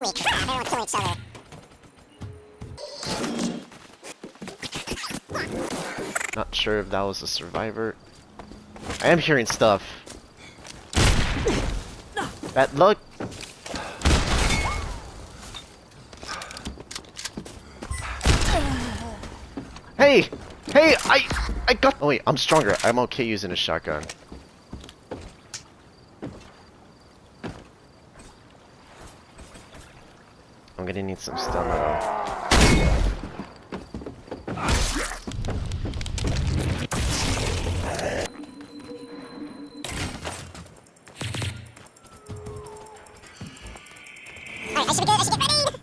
Holy crap, everyone kill each other. Not sure if that was a survivor. I am hearing stuff. That look. Hey! Hey! I I got Oh wait, I'm stronger. I'm okay using a shotgun. I'm gonna need some stamina. Alright, I should be good, I should get ready!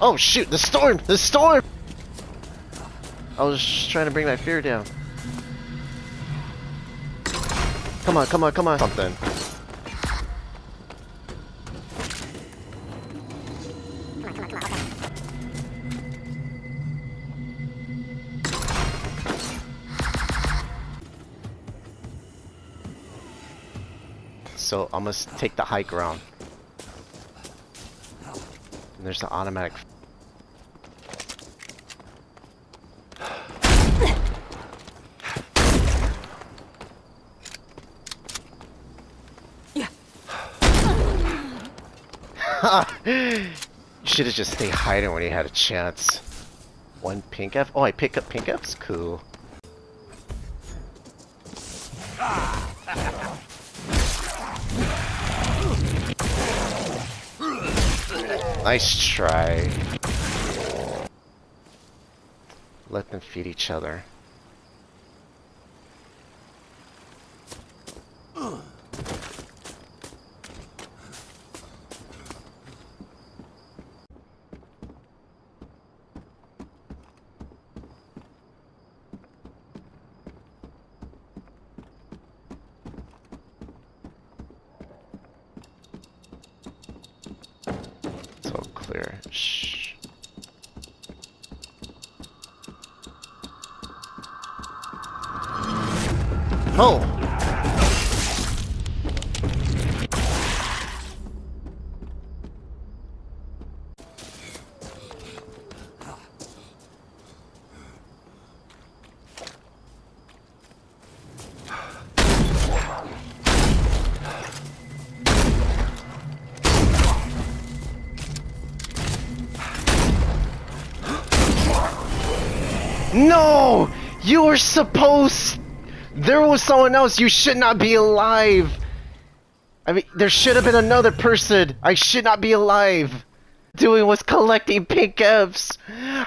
Oh shoot, the storm! The storm! I was just trying to bring my fear down. Come on, come on, come on. Something. So I must take the high ground. And there's the automatic. you should have just stayed hiding when you had a chance. One pink F? Oh, I pick up pink F's? Cool. Nice try. Let them feed each other. Clear. Shh. Oh! No! You were supposed. There was someone else. You should not be alive. I mean, there should have been another person. I should not be alive. Doing was collecting pink Fs.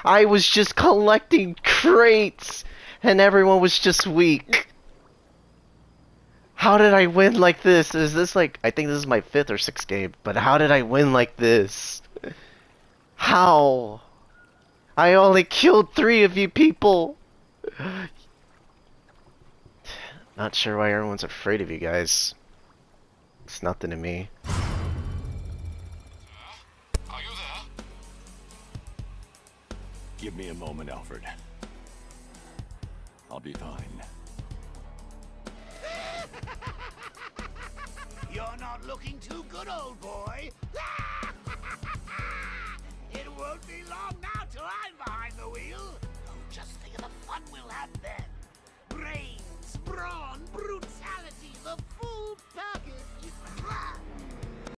I was just collecting crates, and everyone was just weak. How did I win like this? Is this like I think this is my fifth or sixth game, but how did I win like this? How? I only killed three of you people. Not sure why everyone's afraid of you guys. It's nothing to me. Are you there? Give me a moment, Alfred. I'll be fine. You're not looking too good, old boy.